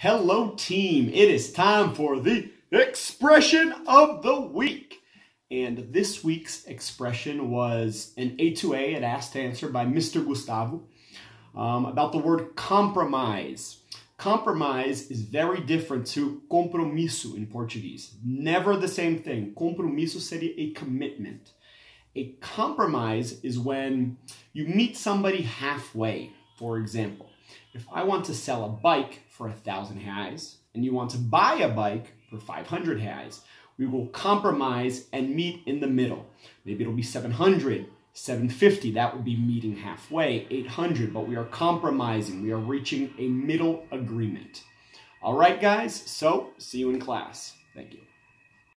Hello, team. It is time for the expression of the week. And this week's expression was an A2A at Asked to Answer by Mr. Gustavo um, about the word compromise. Compromise is very different to compromisso in Portuguese. Never the same thing. Compromisso seria a commitment. A compromise is when you meet somebody halfway. For example, if I want to sell a bike for a thousand reais and you want to buy a bike for 500 reais, we will compromise and meet in the middle. Maybe it'll be 700, 750, that would be meeting halfway, 800, but we are compromising. We are reaching a middle agreement. All right, guys, so see you in class. Thank you.